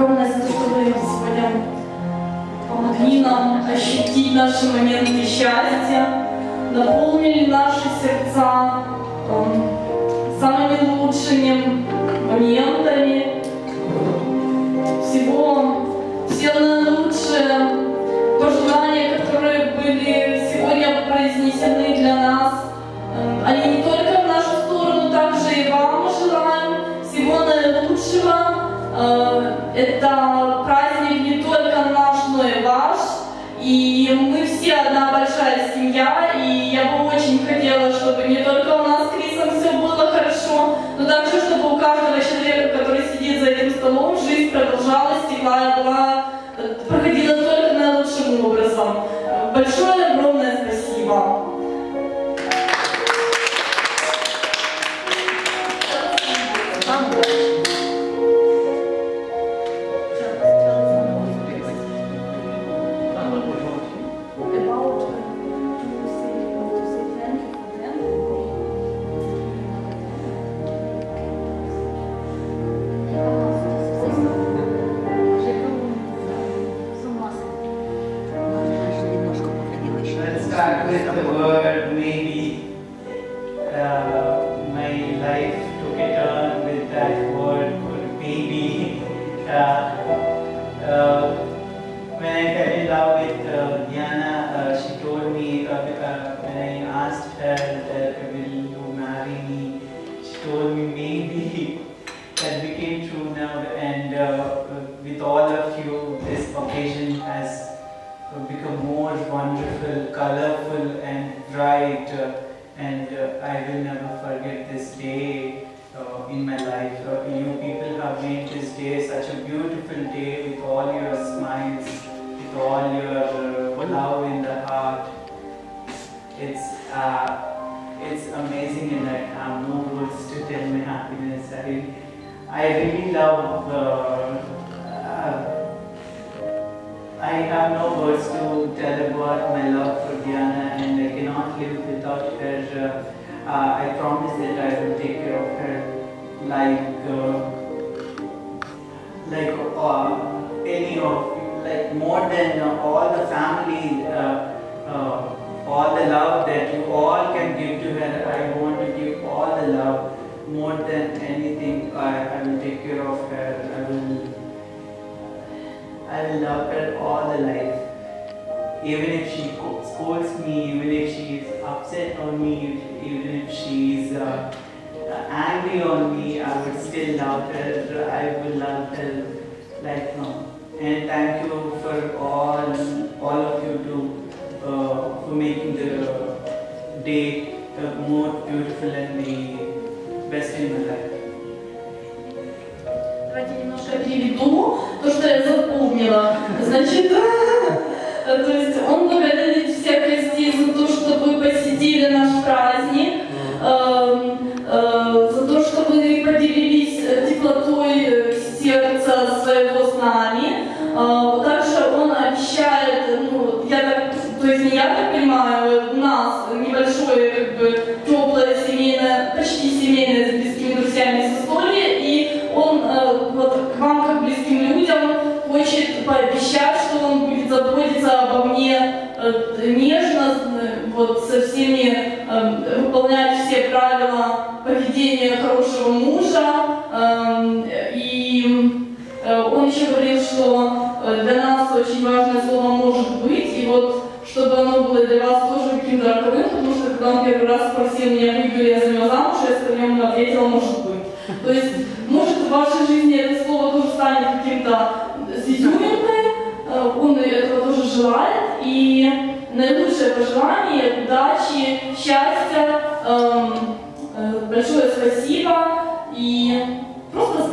огромное за то, что вы сегодня помогли нам ощутить наши моменты счастья, наполнили наши сердца эм, самыми лучшими моментами. Всего, все наилучшие пожелания, которые были сегодня произнесены для нас, они не только в нашу сторону, также и вам желаем всего наилучшего. Э, Это праздник не только наш, но и ваш. И мы все одна большая семья, и я бы очень хотела, чтобы не только у нас с Крисом все было хорошо, но также, чтобы у каждого человека, который сидит за этим столом, жизнь продолжалась, текла, была, With the word maybe. Uh, my life took a turn with that word called maybe. Uh, become more wonderful, colorful, and bright. uh, and uh, I will never forget this day uh, in my life. You people have made this day such a beautiful day with all your smiles, with all your love in the heart. It's it's amazing, and I have no words to tell my happiness. I I really love. Uh, I have no words to tell about my love for Diana and I cannot live without her. Uh, I promise that I will take care of her like uh, like uh, any of like more than all the family uh, uh, all the love that you all can give to her. I want to give all the love more than anything. I, I will take care of her. I will I will love her all the life. Even if she co- scolds me, even if she is upset on me, even if she is uh, uh, angry on me, I would still love her. I will love her like no. And thank you for all, all of you to uh, for making the day uh, more beautiful and the best in my life. Давайте немножко переведу то, что я запомнила. Значит, то есть он благодарит всех гостей за то, что вы посетили наш праздник, эм, э, за то, что вы поделились э, теплотой э, сердца своего с нами. Э, Также он обещает, ну, я так, то есть не я так понимаю, нас нежно, э, вот со всеми, э, выполнять все правила поведения хорошего мужа. Эм, И э, он еще говорил, что для нас очень важное слово «может быть», и вот чтобы оно было для вас тоже каким-то роковым, потому что когда он первый раз спросил меня, выйду ли я за него замуж, я скорее ему ответила «может быть». То есть, может, в вашей жизни это слово тоже станет каким-то пожелание, удачи, счастья, эм, э, большое спасибо. И просто